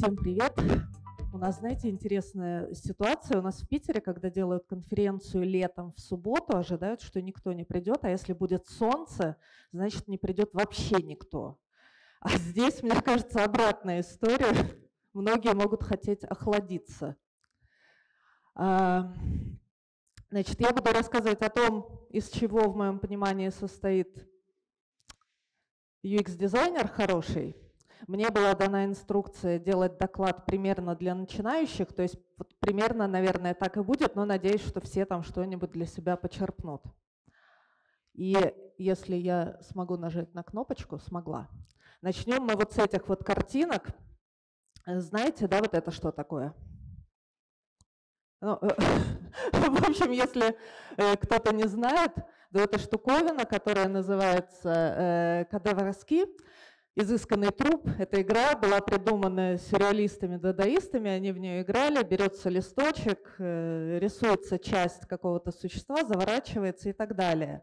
Всем привет! У нас, знаете, интересная ситуация. У нас в Питере, когда делают конференцию летом в субботу, ожидают, что никто не придет, а если будет солнце, значит, не придет вообще никто. А здесь, мне кажется, обратная история. Многие могут хотеть охладиться. Значит, я буду рассказывать о том, из чего, в моем понимании, состоит UX-дизайнер хороший – мне была дана инструкция делать доклад примерно для начинающих, то есть вот примерно, наверное, так и будет, но надеюсь, что все там что-нибудь для себя почерпнут. И если я смогу нажать на кнопочку, смогла. Начнем мы вот с этих вот картинок. Знаете, да, вот это что такое? Ну, в общем, если э, кто-то не знает, то это штуковина, которая называется э, изысканный труп. Эта игра была придумана сюрреалистами-дадаистами, они в нее играли, берется листочек, э, рисуется часть какого-то существа, заворачивается и так далее.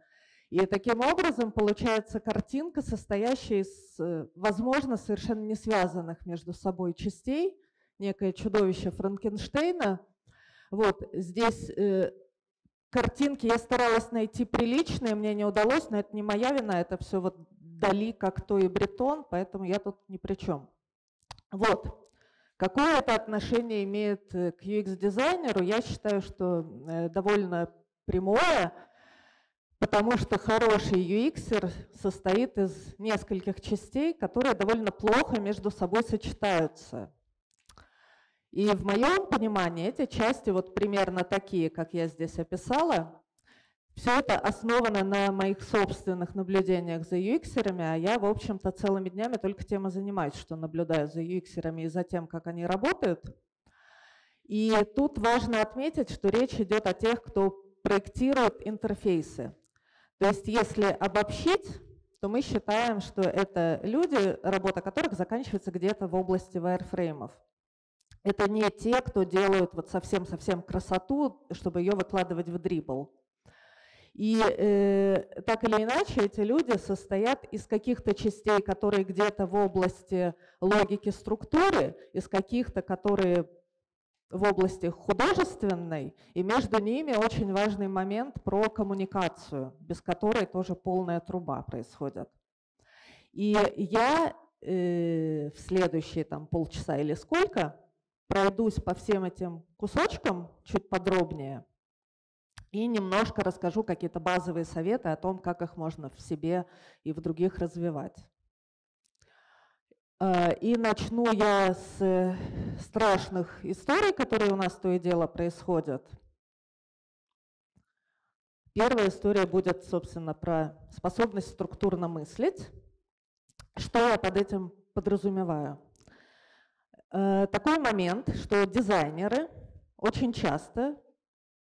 И таким образом получается картинка, состоящая из, э, возможно, совершенно не связанных между собой частей, некое чудовище Франкенштейна. Вот здесь э, картинки я старалась найти приличные, мне не удалось, но это не моя вина, это все вот Дали, как то и Бретон, поэтому я тут ни при чем. Вот. Какое это отношение имеет э, к UX-дизайнеру? Я считаю, что э, довольно прямое, потому что хороший UX состоит из нескольких частей, которые довольно плохо между собой сочетаются. И в моем понимании эти части вот примерно такие, как я здесь описала. Все это основано на моих собственных наблюдениях за UX-ерами, а я, в общем-то, целыми днями только тем и занимаюсь, что наблюдаю за UX-ерами и за тем, как они работают. И тут важно отметить, что речь идет о тех, кто проектирует интерфейсы. То есть если обобщить, то мы считаем, что это люди, работа которых заканчивается где-то в области вайрфреймов. Это не те, кто делают вот совсем-совсем красоту, чтобы ее выкладывать в дрибл. И э, так или иначе эти люди состоят из каких-то частей, которые где-то в области логики структуры, из каких-то, которые в области художественной, и между ними очень важный момент про коммуникацию, без которой тоже полная труба происходит. И я э, в следующие там, полчаса или сколько пройдусь по всем этим кусочкам чуть подробнее – и немножко расскажу какие-то базовые советы о том, как их можно в себе и в других развивать. Э, и начну я с страшных историй, которые у нас то и дело происходят. Первая история будет, собственно, про способность структурно мыслить. Что я под этим подразумеваю? Э, такой момент, что дизайнеры очень часто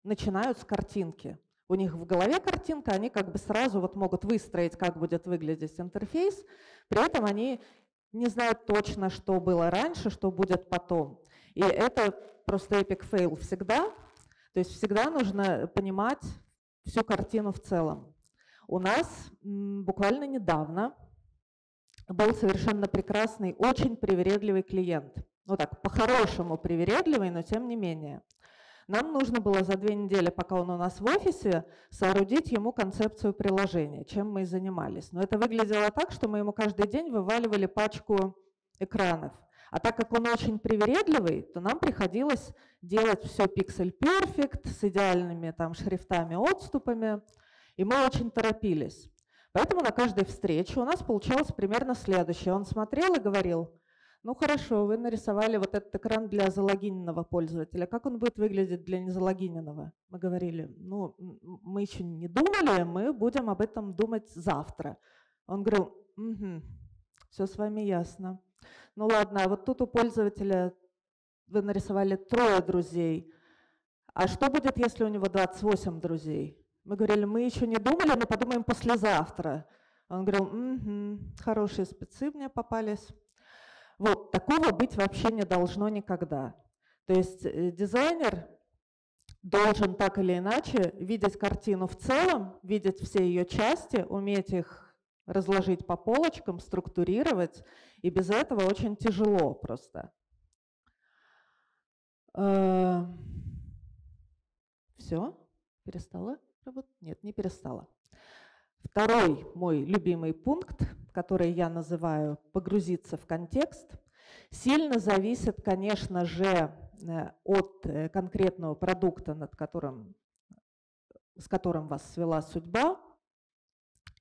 начинают с картинки. У них в голове картинка, они как бы сразу вот могут выстроить, как будет выглядеть интерфейс, при этом они не знают точно, что было раньше, что будет потом. И это просто epic fail всегда. То есть всегда нужно понимать всю картину в целом. У нас буквально недавно был совершенно прекрасный, очень привередливый клиент. Ну так, по-хорошему привередливый, но тем не менее. Нам нужно было за две недели, пока он у нас в офисе, соорудить ему концепцию приложения, чем мы и занимались. Но это выглядело так, что мы ему каждый день вываливали пачку экранов. А так как он очень привередливый, то нам приходилось делать все pixel perfect с идеальными там шрифтами, отступами, и мы очень торопились. Поэтому на каждой встрече у нас получалось примерно следующее. Он смотрел и говорил, ну хорошо, вы нарисовали вот этот экран для залогиненного пользователя. Как он будет выглядеть для незалогиненного? Мы говорили, ну мы еще не думали, мы будем об этом думать завтра. Он говорил, угу, все с вами ясно. Ну ладно, а вот тут у пользователя вы нарисовали трое друзей. А что будет, если у него 28 друзей? Мы говорили, мы еще не думали, но подумаем послезавтра. Он говорил, угу, хорошие спецы мне попались. Вот, такого быть вообще не должно никогда. То есть э, дизайнер должен так или иначе видеть картину в целом, видеть все ее части, уметь их разложить по полочкам, структурировать, и без этого очень тяжело просто. Э, Все? Перестала работать? Нет, не перестала. Второй мой любимый пункт, который я называю «погрузиться в контекст», сильно зависит, конечно же, э, от э, конкретного продукта, над которым, с которым вас свела судьба,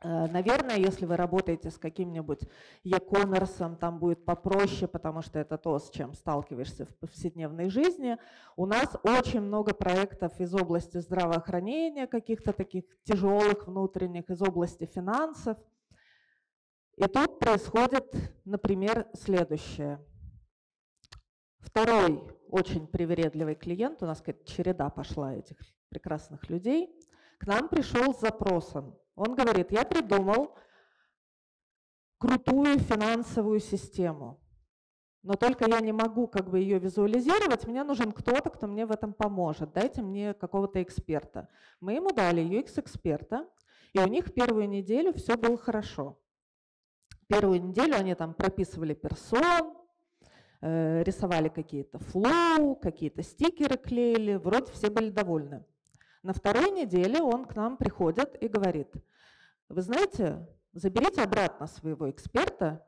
наверное, если вы работаете с каким-нибудь e-commerce, там будет попроще, потому что это то, с чем сталкиваешься в повседневной жизни. У нас очень много проектов из области здравоохранения, каких-то таких тяжелых внутренних, из области финансов. И тут происходит, например, следующее. Второй очень привередливый клиент, у нас какая-то череда пошла этих прекрасных людей, к нам пришел с запросом – он говорит, я придумал крутую финансовую систему, но только я не могу как бы ее визуализировать, мне нужен кто-то, кто мне в этом поможет, дайте мне какого-то эксперта. Мы ему дали UX-эксперта, и у них первую неделю все было хорошо. Первую неделю они там прописывали персон, э, рисовали какие-то флоу, какие-то стикеры клеили, вроде все были довольны. На второй неделе он к нам приходит и говорит, вы знаете, заберите обратно своего эксперта,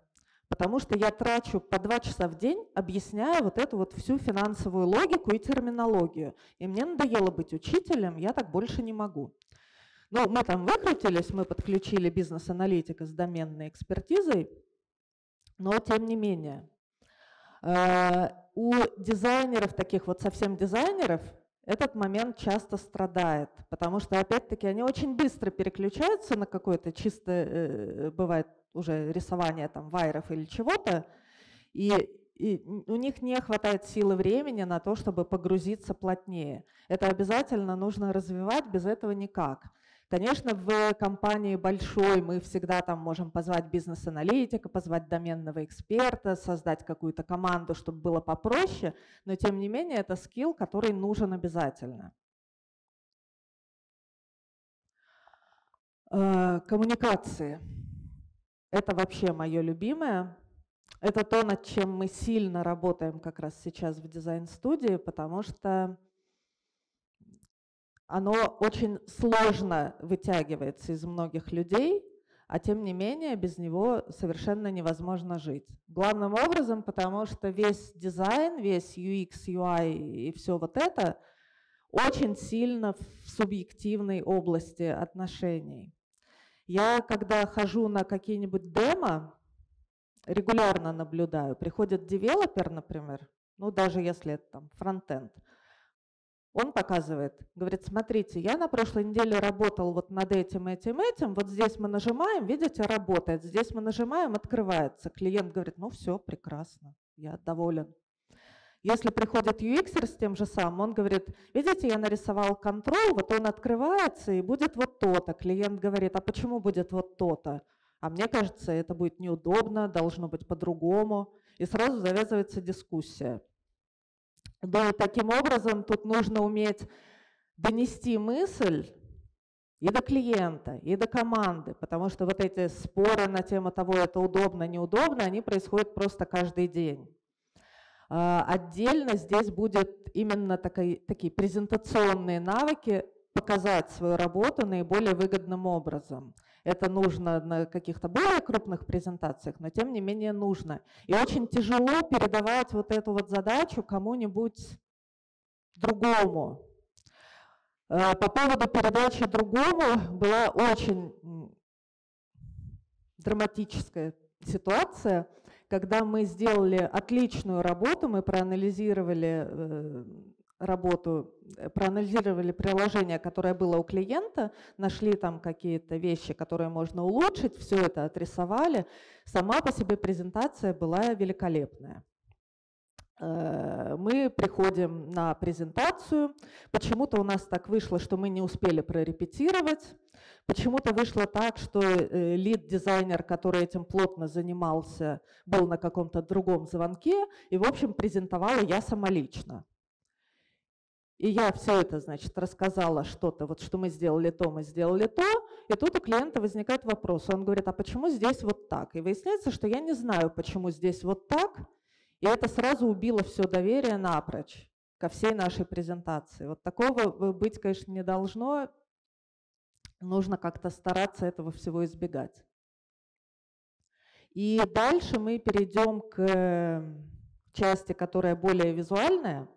потому что я трачу по два часа в день, объясняя вот эту вот всю финансовую логику и терминологию. И мне надоело быть учителем, я так больше не могу. Ну, мы там выкрутились, мы подключили бизнес-аналитика с доменной экспертизой, но тем не менее. Э, у дизайнеров, таких вот совсем дизайнеров, этот момент часто страдает, потому что, опять-таки, они очень быстро переключаются на какое-то чисто, э, бывает уже рисование там вайров или чего-то, и, и у них не хватает силы времени на то, чтобы погрузиться плотнее. Это обязательно нужно развивать, без этого никак. Конечно, в компании большой мы всегда там можем позвать бизнес-аналитика, позвать доменного эксперта, создать какую-то команду, чтобы было попроще, но тем не менее это скилл, который нужен обязательно. Э, коммуникации. Это вообще мое любимое. Это то, над чем мы сильно работаем как раз сейчас в дизайн-студии, потому что оно очень сложно вытягивается из многих людей, а тем не менее без него совершенно невозможно жить. Главным образом, потому что весь дизайн, весь UX, UI и все вот это очень сильно в субъективной области отношений. Я, когда хожу на какие-нибудь демо, регулярно наблюдаю, приходит девелопер, например, ну даже если это там фронтенд, он показывает, говорит, смотрите, я на прошлой неделе работал вот над этим, этим, этим, вот здесь мы нажимаем, видите, работает, здесь мы нажимаем, открывается. Клиент говорит, ну все, прекрасно, я доволен. Если приходит UX с тем же самым, он говорит, видите, я нарисовал контроль, вот он открывается и будет вот то-то. Клиент говорит, а почему будет вот то-то? А мне кажется, это будет неудобно, должно быть по-другому. И сразу завязывается дискуссия. Но таким образом тут нужно уметь донести мысль и до клиента, и до команды, потому что вот эти споры на тему того, это удобно, неудобно, они происходят просто каждый день. А, отдельно здесь будет именно такие, такие презентационные навыки показать свою работу наиболее выгодным образом. Это нужно на каких-то более крупных презентациях, но тем не менее нужно. И очень тяжело передавать вот эту вот задачу кому-нибудь другому. Э, по поводу передачи другому была очень драматическая ситуация, когда мы сделали отличную работу, мы проанализировали э, работу, э, проанализировали приложение, которое было у клиента, нашли там какие-то вещи, которые можно улучшить, все это отрисовали. Сама по себе презентация была великолепная. Э, мы приходим на презентацию. Почему-то у нас так вышло, что мы не успели прорепетировать. Почему-то вышло так, что э, лид-дизайнер, который этим плотно занимался, был на каком-то другом звонке. И, в общем, презентовала я самолично. И я все это, значит, рассказала что-то, вот что мы сделали то, мы сделали то, и тут у клиента возникает вопрос. Он говорит, а почему здесь вот так? И выясняется, что я не знаю, почему здесь вот так, и это сразу убило все доверие напрочь. ко всей нашей презентации. Вот такого быть, конечно, не должно. Нужно как-то стараться этого всего избегать. И дальше мы перейдем к части, которая более визуальная.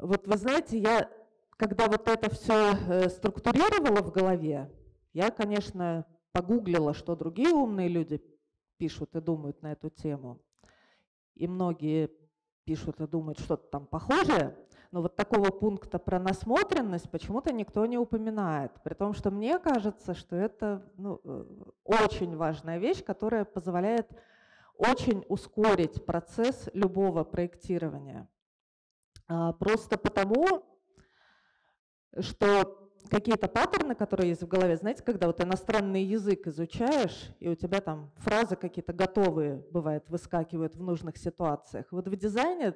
Вот вы знаете, я, когда вот это все э, структурировала в голове, я, конечно, погуглила, что другие умные люди пишут и думают на эту тему. И многие пишут и думают что-то там похожее, но вот такого пункта про насмотренность почему-то никто не упоминает. При том, что мне кажется, что это ну, э, очень важная вещь, которая позволяет очень ускорить процесс любого проектирования. А, просто потому, что какие-то паттерны, которые есть в голове, знаете, когда вот иностранный язык изучаешь, и у тебя там фразы какие-то готовые, бывает, выскакивают в нужных ситуациях. Вот в дизайне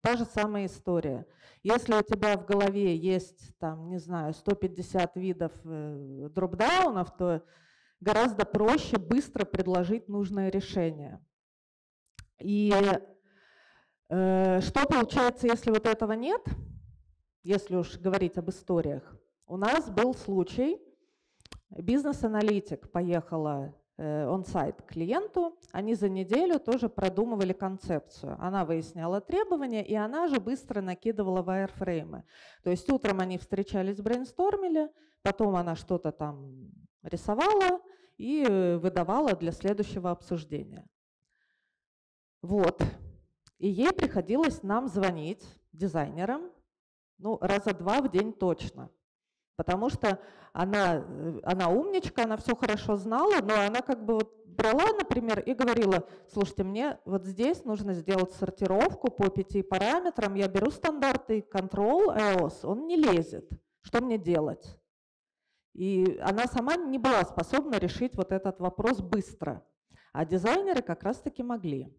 та же самая история. Если у тебя в голове есть, там, не знаю, 150 видов э, дропдаунов, то гораздо проще быстро предложить нужное решение. И что получается, если вот этого нет, если уж говорить об историях? У нас был случай, бизнес-аналитик поехала он-сайт э, к клиенту, они за неделю тоже продумывали концепцию. Она выясняла требования, и она же быстро накидывала вайерфреймы. То есть утром они встречались, брейнстормили, потом она что-то там рисовала и выдавала для следующего обсуждения. Вот. И ей приходилось нам звонить, дизайнерам, ну, раза два в день точно – потому что она, э, она умничка, она все хорошо знала, но она как бы вот брала, например, и говорила, слушайте, мне вот здесь нужно сделать сортировку по пяти параметрам, я беру стандарты Control EOS, он не лезет, что мне делать? И она сама не была способна решить вот этот вопрос быстро, а дизайнеры как раз-таки могли.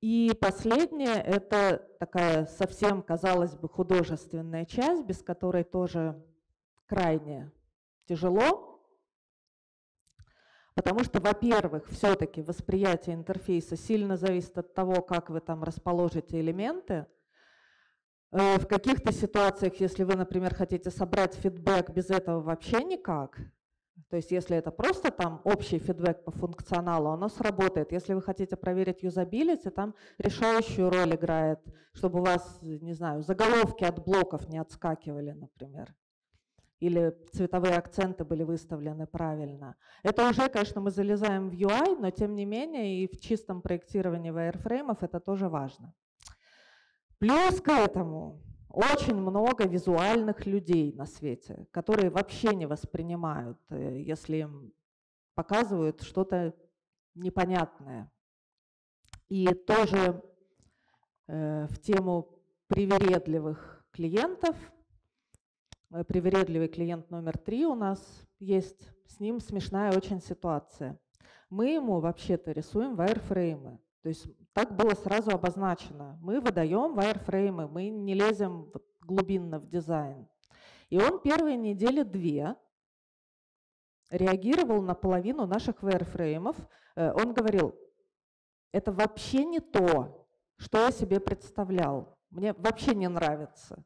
И последнее – это такая совсем, казалось бы, художественная часть, без которой тоже крайне тяжело, потому что, во-первых, все-таки восприятие интерфейса сильно зависит от того, как вы там расположите элементы. Э, в каких-то ситуациях, если вы, например, хотите собрать фидбэк, без этого вообще никак, то есть если это просто там общий фидбэк по функционалу, оно сработает. Если вы хотите проверить юзабилити, там решающую роль играет, чтобы у вас, не знаю, заголовки от блоков не отскакивали, например. Или цветовые акценты были выставлены правильно. Это уже, конечно, мы залезаем в UI, но тем не менее и в чистом проектировании wireframe'ов это тоже важно. Плюс к этому очень много визуальных людей на свете, которые вообще не воспринимают, э, если им показывают что-то непонятное. И тоже э, в тему привередливых клиентов, э, привередливый клиент номер три у нас есть, с ним смешная очень ситуация. Мы ему вообще-то рисуем вайрфреймы. То есть так было сразу обозначено. Мы выдаем вайрфреймы, мы не лезем глубинно в дизайн. И он первые недели две реагировал на половину наших вайрфреймов. Э, он говорил, это вообще не то, что я себе представлял. Мне вообще не нравится.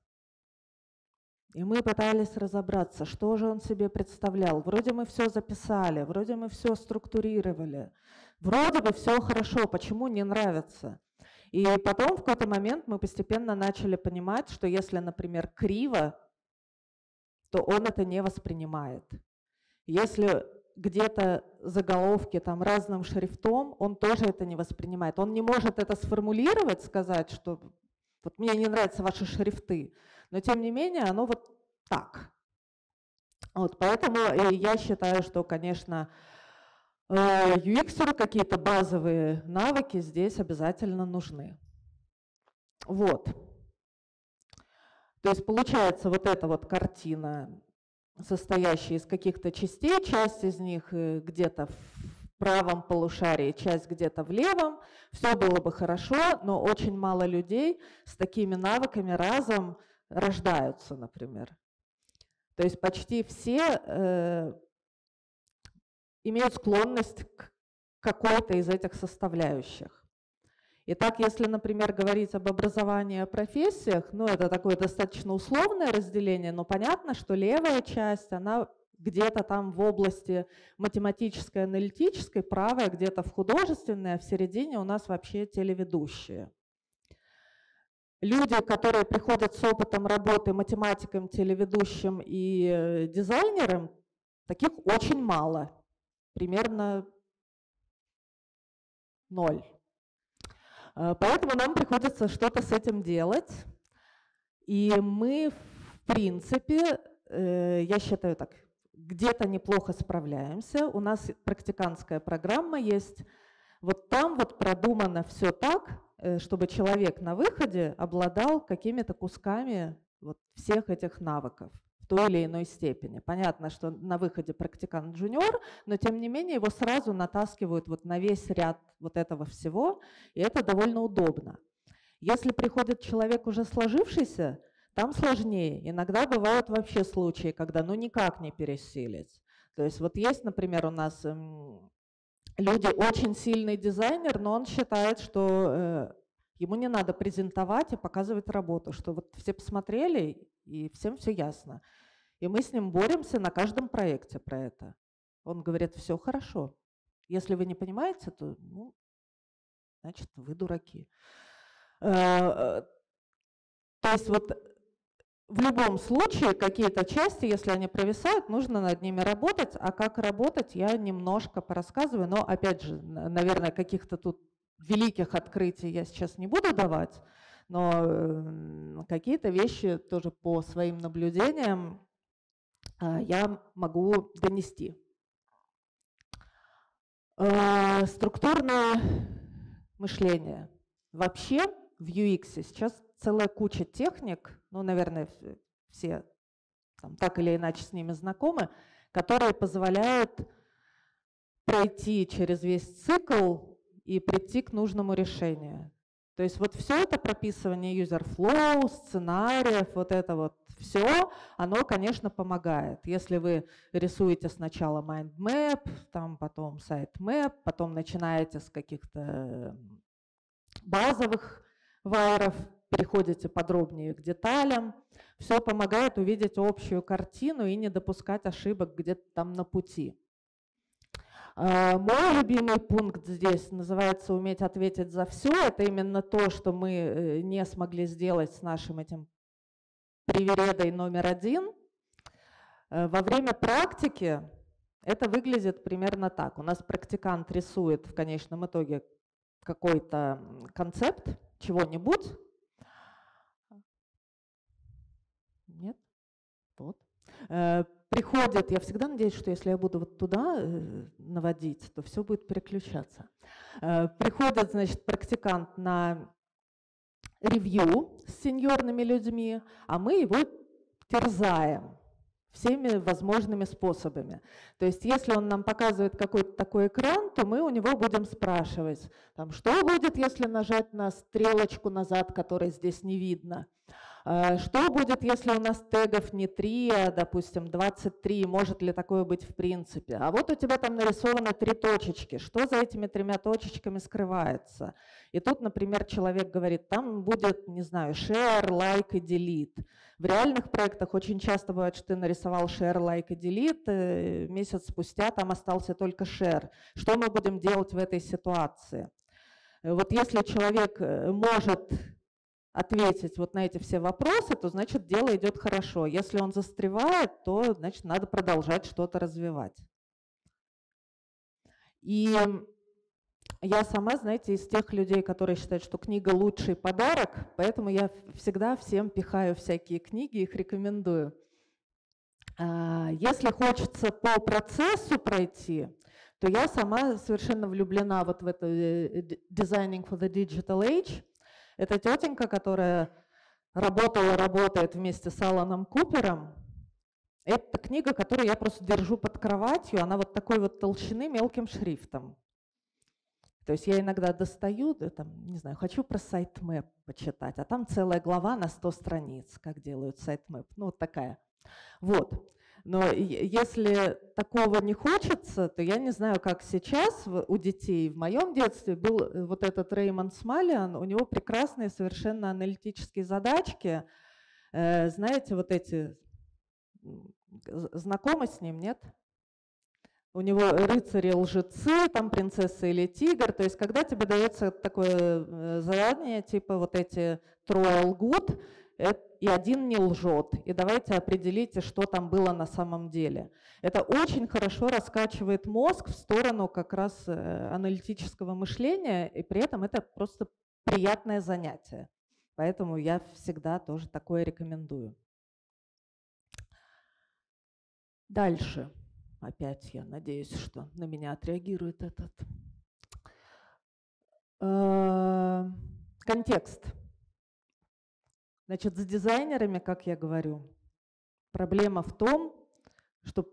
И мы пытались разобраться, что же он себе представлял. Вроде мы все записали, вроде мы все структурировали, вроде бы все хорошо, почему не нравится? И потом в какой-то момент мы постепенно начали понимать, что если, например, криво, то он это не воспринимает. Если где-то заголовки там разным шрифтом, он тоже это не воспринимает. Он не может это сформулировать, сказать, что вот мне не нравятся ваши шрифты, но тем не менее оно вот так. Вот, поэтому э, я считаю, что, конечно, UX какие-то базовые навыки здесь обязательно нужны. Вот. То есть получается вот эта вот картина, состоящая из каких-то частей, часть из них э, где-то в правом полушарии, часть где-то в левом, все было бы хорошо, но очень мало людей с такими навыками разом рождаются, например. То есть почти все э, имеют склонность к какой-то из этих составляющих. Итак, если, например, говорить об образовании о профессиях, ну, это такое достаточно условное разделение, но понятно, что левая часть, она где-то там в области математической, аналитической, правая где-то в художественной, а в середине у нас вообще телеведущие. Люди, которые приходят с опытом работы математиком, телеведущим и э, дизайнером, таких очень мало, примерно ноль. Э, поэтому нам приходится что-то с этим делать. И мы, в принципе, э, я считаю так, где-то неплохо справляемся. У нас практикантская программа есть. Вот там вот продумано все так, э, чтобы человек на выходе обладал какими-то кусками вот всех этих навыков той или иной степени. Понятно, что на выходе практикант джуниор, но тем не менее его сразу натаскивают вот на весь ряд вот этого всего, и это довольно удобно. Если приходит человек уже сложившийся, там сложнее. Иногда бывают вообще случаи, когда ну никак не пересилить. То есть вот есть, например, у нас эм, люди, очень сильный дизайнер, но он считает, что э, ему не надо презентовать и показывать работу, что вот все посмотрели, и всем все ясно. И мы с ним боремся на каждом проекте про это. Он говорит, все хорошо. Если вы не понимаете, то, ну, значит, вы дураки. Э, э, то есть вот в любом случае какие-то части, если они провисают, нужно над ними работать. А как работать, я немножко порассказываю. Но, опять же, наверное, каких-то тут великих открытий я сейчас не буду давать но какие-то вещи тоже по своим наблюдениям я могу донести. А, структурное мышление. Вообще в UX сейчас целая куча техник, ну, наверное, все там, так или иначе с ними знакомы, которые позволяют пройти через весь цикл и прийти к нужному решению. То есть вот все это прописывание user flow, сценариев, вот это вот все, оно, конечно, помогает. Если вы рисуете сначала mind map, там потом сайт map, потом начинаете с каких-то базовых вайров, переходите подробнее к деталям, все помогает увидеть общую картину и не допускать ошибок где-то там на пути. А, мой любимый пункт здесь называется «Уметь ответить за все». Это именно то, что мы э, не смогли сделать с нашим этим привередой номер один. Э, во время практики это выглядит примерно так. У нас практикант рисует в конечном итоге какой-то концепт чего-нибудь. Нет? Вот. Э, приходят, я всегда надеюсь, что если я буду вот туда э, наводить, то все будет переключаться. Э, приходит, значит, практикант на ревью с сеньорными людьми, а мы его терзаем всеми возможными способами. То есть если он нам показывает какой-то такой экран, то мы у него будем спрашивать, там, что будет, если нажать на стрелочку назад, которой здесь не видно. Э, что будет, если у нас тегов не 3, а, допустим, 23? Может ли такое быть в принципе? А вот у тебя там нарисованы три точечки. Что за этими тремя точечками скрывается? И тут, например, человек говорит, там будет, не знаю, share, like и delete. В реальных проектах очень часто бывает, что ты нарисовал share, like и delete, э, месяц спустя там остался только share. Что мы будем делать в этой ситуации? Вот если человек э, может ответить вот на эти все вопросы, то значит дело идет хорошо. Если он застревает, то значит надо продолжать что-то развивать. И я сама, знаете, из тех людей, которые считают, что книга лучший подарок, поэтому я всегда всем пихаю всякие книги, их рекомендую. А, если хочется по процессу пройти, то я сама совершенно влюблена вот в это э, Designing for the Digital Age – это тетенька, которая работала, работает вместе с Аланом Купером. Это книга, которую я просто держу под кроватью. Она вот такой вот толщины мелким шрифтом. То есть я иногда достаю, да, там, не знаю, хочу про сайт-мэп почитать, а там целая глава на 100 страниц, как делают сайт-мэп. Ну, вот такая. Вот. Но если такого не хочется, то я не знаю, как сейчас у детей. В моем детстве был э, вот этот Реймонд Смалиан, у него прекрасные совершенно аналитические задачки. Э, знаете, вот эти, знакомы с ним, нет? У него рыцари лжецы, там принцесса или тигр. То есть когда тебе дается такое э, задание, типа вот эти трое лгут, и один не лжет. И давайте определите, что там было на самом деле. Это очень хорошо раскачивает мозг в сторону как раз э, аналитического мышления, и при этом это просто приятное занятие. Поэтому я всегда тоже такое рекомендую. Дальше. Опять я надеюсь, что на меня отреагирует этот э, контекст. Значит, с дизайнерами, как я говорю, проблема в том, что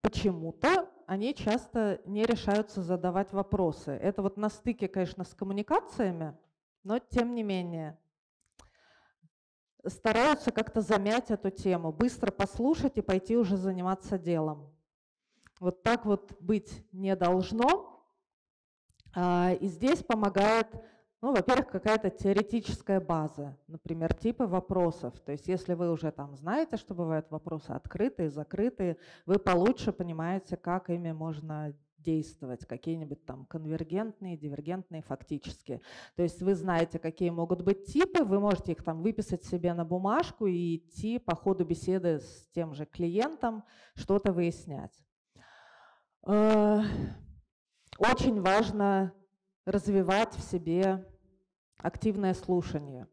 почему-то они часто не решаются задавать вопросы. Это вот на стыке, конечно, с коммуникациями, но тем не менее стараются как-то замять эту тему, быстро послушать и пойти уже заниматься делом. Вот так вот быть не должно. А, и здесь помогает ну, во-первых, какая-то теоретическая база, например, типы вопросов. То есть если вы уже там знаете, что бывают вопросы открытые, закрытые, вы получше понимаете, как ими можно действовать, какие-нибудь там конвергентные, дивергентные, фактические. То есть вы знаете, какие могут быть типы, вы можете их там выписать себе на бумажку и идти по ходу беседы с тем же клиентом, что-то выяснять. Э, очень важно развивать в себе активное слушание.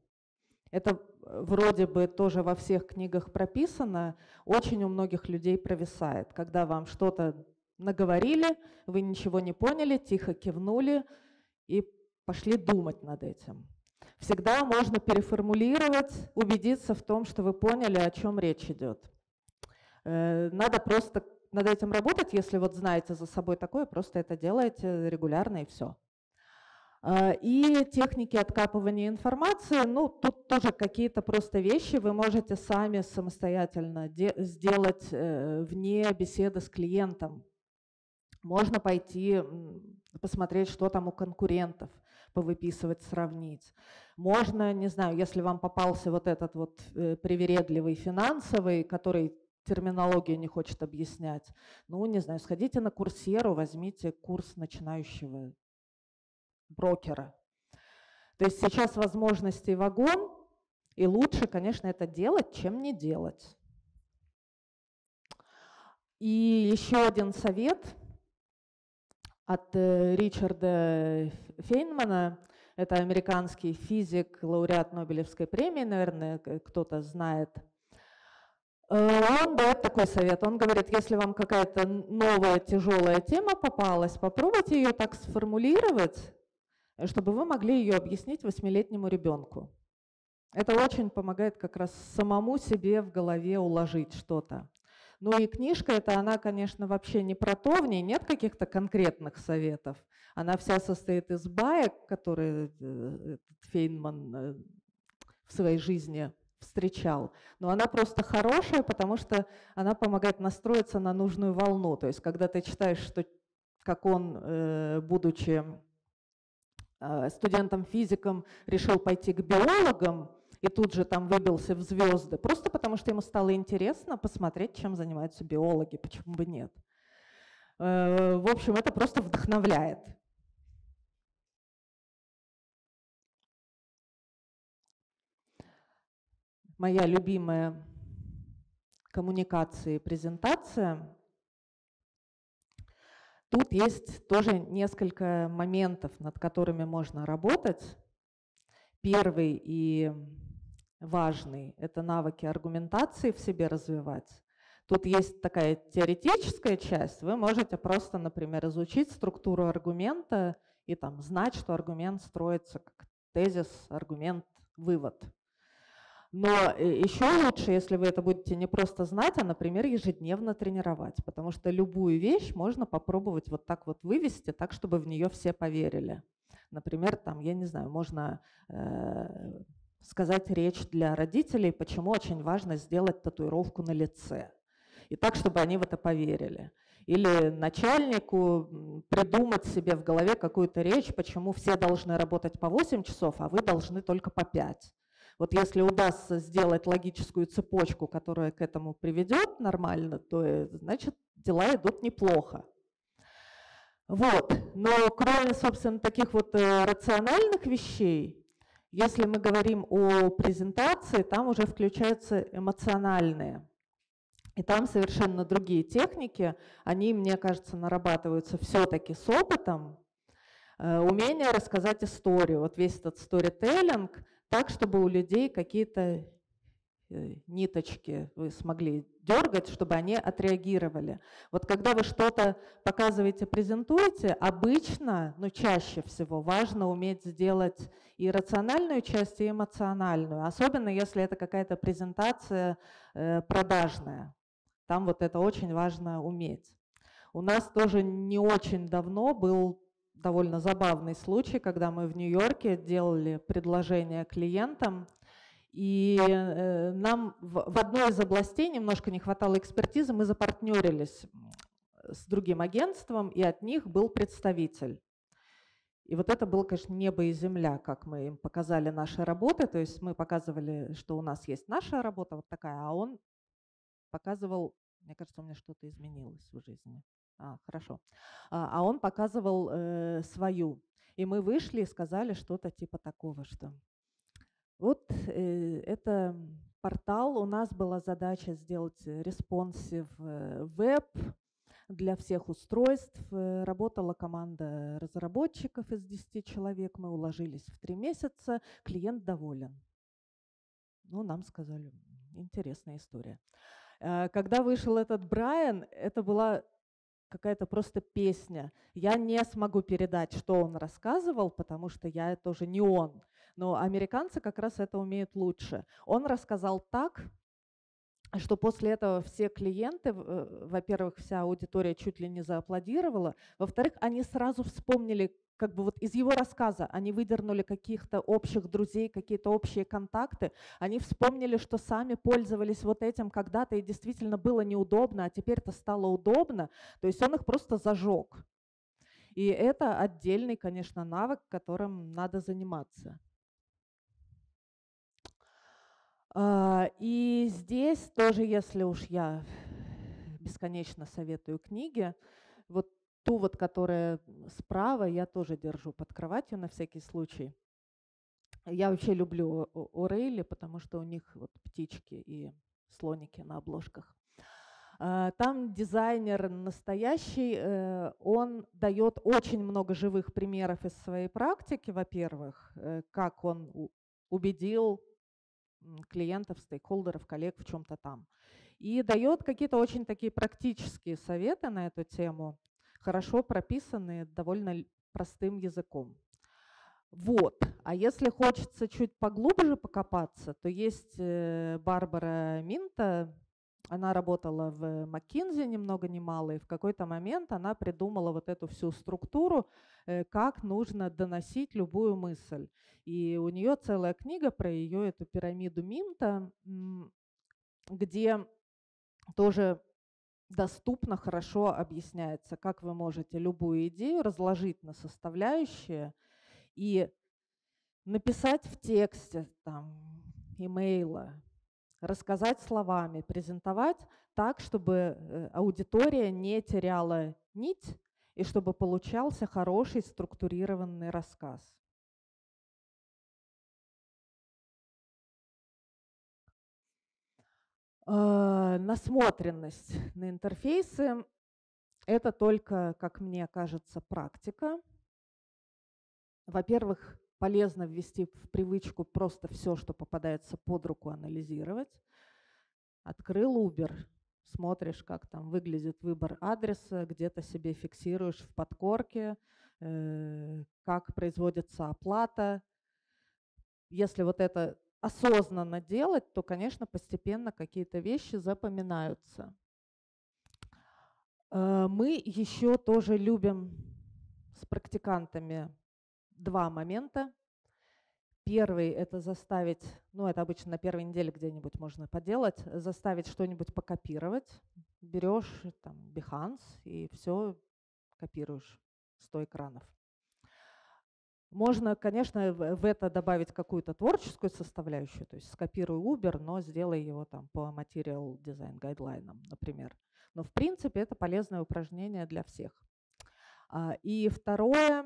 Это э, вроде бы тоже во всех книгах прописано, очень у многих людей провисает, когда вам что-то наговорили, вы ничего не поняли, тихо кивнули и пошли думать над этим. Всегда можно переформулировать, убедиться в том, что вы поняли, о чем речь идет. Э, надо просто над этим работать, если вот знаете за собой такое, просто это делаете регулярно и все. А, и техники откапывания информации, ну, тут тоже какие-то просто вещи вы можете сами самостоятельно сделать э, вне беседы с клиентом. Можно пойти посмотреть, что там у конкурентов, повыписывать, сравнить. Можно, не знаю, если вам попался вот этот вот э, привередливый финансовый, который терминологию не хочет объяснять, ну, не знаю, сходите на курсеру, возьмите курс начинающего брокера. То есть сейчас возможностей вагон, и лучше, конечно, это делать, чем не делать. И еще один совет от э, Ричарда Фейнмана. Это американский физик, лауреат Нобелевской премии, наверное, кто-то знает. Э, он дает такой совет. Он говорит, если вам какая-то новая тяжелая тема попалась, попробуйте ее так сформулировать, чтобы вы могли ее объяснить восьмилетнему ребенку. Это очень помогает как раз самому себе в голове уложить что-то. Ну и книжка эта, она, конечно, вообще не про то, в ней нет каких-то конкретных советов. Она вся состоит из баек, которые э, Фейнман э, в своей жизни встречал. Но она просто хорошая, потому что она помогает настроиться на нужную волну. То есть когда ты читаешь, что как он, э, будучи студентом-физиком решил пойти к биологам и тут же там выбился в звезды, просто потому что ему стало интересно посмотреть, чем занимаются биологи, почему бы нет. Э, в общем, это просто вдохновляет. Моя любимая коммуникация и презентация Тут есть тоже несколько моментов, над которыми можно работать. Первый и важный – это навыки аргументации в себе развивать. Тут есть такая теоретическая часть. Вы можете просто, например, изучить структуру аргумента и там знать, что аргумент строится как тезис, аргумент, вывод. Но э, еще лучше, если вы это будете не просто знать, а, например, ежедневно тренировать, потому что любую вещь можно попробовать вот так вот вывести, так, чтобы в нее все поверили. Например, там, я не знаю, можно э, сказать речь для родителей, почему очень важно сделать татуировку на лице. и так, чтобы они в это поверили. Или начальнику придумать себе в голове какую-то речь, почему все должны работать по 8 часов, а вы должны только по 5. Вот если удастся сделать логическую цепочку, которая к этому приведет нормально, то э, значит дела идут неплохо. Вот. Но кроме, собственно, таких вот э, рациональных вещей, если мы говорим о презентации, там уже включаются эмоциональные. И там совершенно другие техники, они, мне кажется, нарабатываются все-таки с опытом. Э, умение рассказать историю, вот весь этот сторителлинг, так, чтобы у людей какие-то Э, ниточки вы смогли дергать, чтобы они отреагировали. Вот когда вы что-то показываете, презентуете, обычно, ну чаще всего, важно уметь сделать и рациональную часть, и эмоциональную, особенно если это какая-то презентация э, продажная. Там вот это очень важно уметь. У нас тоже не очень давно был довольно забавный случай, когда мы в Нью-Йорке делали предложение клиентам, и э, нам в одной из областей немножко не хватало экспертизы, мы запартнерились с другим агентством, и от них был представитель. И вот это было, конечно, небо и земля, как мы им показали наши работы. То есть мы показывали, что у нас есть наша работа вот такая, а он показывал, мне кажется, у меня что-то изменилось в жизни. А, хорошо. А, а он показывал э, свою. И мы вышли и сказали что-то типа такого, что вот э, это портал. У нас была задача сделать responsive э, веб для всех устройств. Э, работала команда разработчиков из 10 человек. Мы уложились в три месяца. Клиент доволен. Ну, нам сказали, интересная история. Э, когда вышел этот Брайан, это была какая-то просто песня. Я не смогу передать, что он рассказывал, потому что я тоже не он. Но американцы как раз это умеют лучше. Он рассказал так, что после этого все клиенты, э, во-первых, вся аудитория чуть ли не зааплодировала, во-вторых, они сразу вспомнили, как бы вот из его рассказа, они выдернули каких-то общих друзей, какие-то общие контакты, они вспомнили, что сами пользовались вот этим когда-то и действительно было неудобно, а теперь это стало удобно, то есть он их просто зажег. И это отдельный, конечно, навык, которым надо заниматься. А, и здесь тоже, если уж я бесконечно советую книги, вот ту вот, которая справа, я тоже держу под кроватью на всякий случай. Я вообще люблю Орейли, потому что у них вот птички и слоники на обложках. А, там дизайнер настоящий, э, он дает очень много живых примеров из своей практики, во-первых, э, как он убедил клиентов, стейкхолдеров, коллег в чем-то там. И дает какие-то очень такие практические советы на эту тему, хорошо прописанные довольно простым языком. Вот. А если хочется чуть поглубже покопаться, то есть э, Барбара Минта, она работала в McKinsey ни много ни мало, и в какой-то момент она придумала вот эту всю структуру, э, как нужно доносить любую мысль. И у нее целая книга про ее эту пирамиду Минта, где тоже доступно, хорошо объясняется, как вы можете любую идею разложить на составляющие и написать в тексте там, имейла, рассказать словами, презентовать так, чтобы э, аудитория не теряла нить и чтобы получался хороший структурированный рассказ. А, насмотренность на интерфейсы – это только, как мне кажется, практика. Во-первых, полезно ввести в привычку просто все, что попадается под руку, анализировать. Открыл Uber, смотришь, как там выглядит выбор адреса, где-то себе фиксируешь в подкорке, э, как производится оплата. Если вот это осознанно делать, то, конечно, постепенно какие-то вещи запоминаются. Э, мы еще тоже любим с практикантами два момента. Первый – это заставить, ну это обычно на первой неделе где-нибудь можно поделать, заставить что-нибудь покопировать. Берешь там Behance и все копируешь 100 экранов. Можно, конечно, в это добавить какую-то творческую составляющую, то есть скопируй Uber, но сделай его там по Material Design Guideline, например. Но в принципе это полезное упражнение для всех. А, и второе,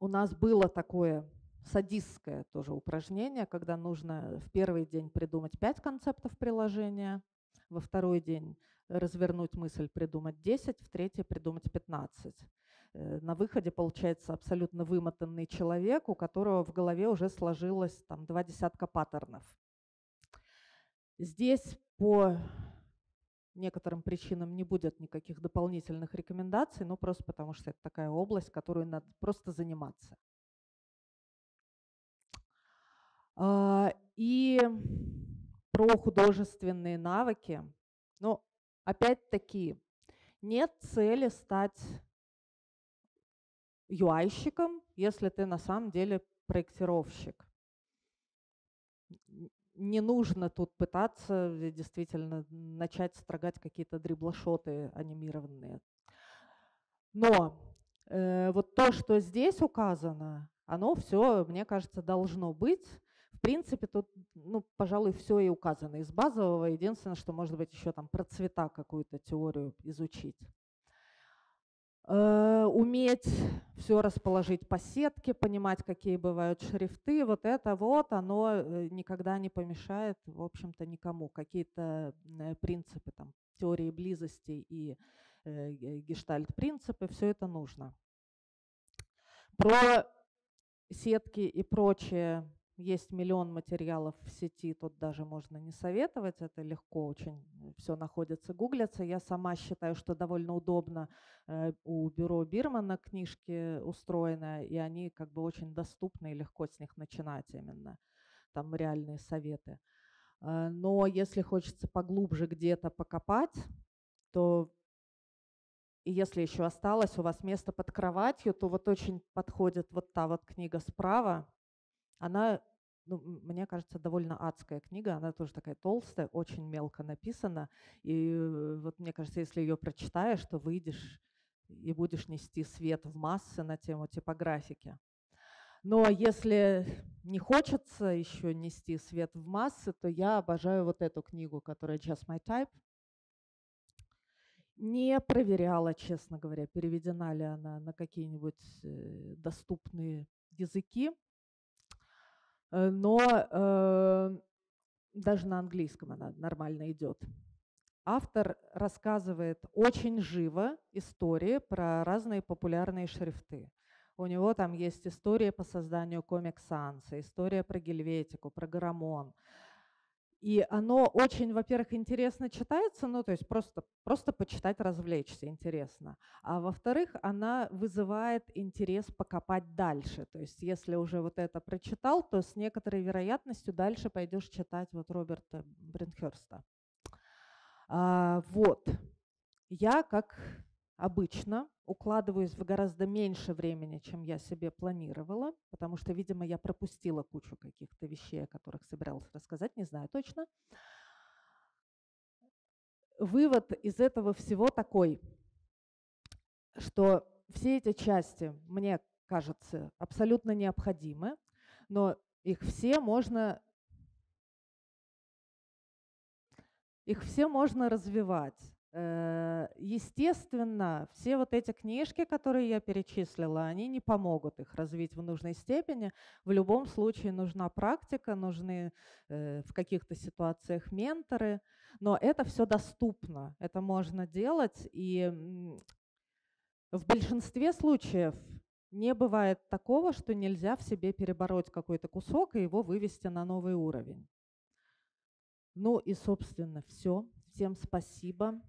у нас было такое садистское тоже упражнение, когда нужно в первый день придумать 5 концептов приложения, во второй день развернуть мысль, придумать 10, в третий придумать 15. Э, на выходе получается абсолютно вымотанный человек, у которого в голове уже сложилось там два десятка паттернов. Здесь по некоторым причинам не будет никаких дополнительных рекомендаций, ну просто потому что это такая область, которую надо просто заниматься. А, и про художественные навыки. Ну, опять-таки, нет цели стать UI-щиком, если ты на самом деле проектировщик. Не нужно тут пытаться действительно начать строгать какие-то дриблошоты анимированные. Но э, вот то, что здесь указано, оно все, мне кажется, должно быть. В принципе, тут, ну, пожалуй, все и указано из базового. Единственное, что, может быть, еще там про цвета какую-то теорию изучить. Э, уметь все расположить по сетке, понимать, какие бывают шрифты, вот это вот, оно э, никогда не помешает, в общем-то, никому. Какие-то э, принципы, там, теории близости и гештальт-принципы, все это нужно. Про сетки и прочее есть миллион материалов в сети, тут даже можно не советовать, это легко очень все находится, гуглится. Я сама считаю, что довольно удобно э, у бюро Бирмана книжки устроены, и они как бы очень доступны и легко с них начинать именно, там реальные советы. Э, но если хочется поглубже где-то покопать, то и если еще осталось у вас место под кроватью, то вот очень подходит вот та вот книга справа, она, ну, мне кажется, довольно адская книга. Она тоже такая толстая, очень мелко написана. И э, вот мне кажется, если ее прочитаешь, то выйдешь и будешь нести свет в массы на тему типографики. Но если не хочется еще нести свет в массы, то я обожаю вот эту книгу, которая Just My Type. Не проверяла, честно говоря, переведена ли она на какие-нибудь э, доступные языки. Э, но э, даже на английском она нормально идет. Автор рассказывает очень живо истории про разные популярные шрифты. У него там есть история по созданию Sans, история про Гельветику, про Гарамон, и оно очень, во-первых, интересно читается, ну, то есть просто, просто почитать, развлечься интересно. А во-вторых, она вызывает интерес покопать дальше. То есть если уже вот это прочитал, то с некоторой вероятностью дальше пойдешь читать вот Роберта Бринхерста. А, вот. Я, как обычно укладываюсь в гораздо меньше времени, чем я себе планировала, потому что, видимо, я пропустила кучу каких-то вещей, о которых собиралась рассказать, не знаю точно. Вывод из этого всего такой, что все эти части, мне кажется, абсолютно необходимы, но их все можно их все можно развивать. Э, естественно, все вот эти книжки, которые я перечислила, они не помогут их развить в нужной степени. В любом случае нужна практика, нужны э, в каких-то ситуациях менторы, но это все доступно, это можно делать, и в большинстве случаев не бывает такого, что нельзя в себе перебороть какой-то кусок и его вывести на новый уровень. Ну и, собственно, все. Всем спасибо.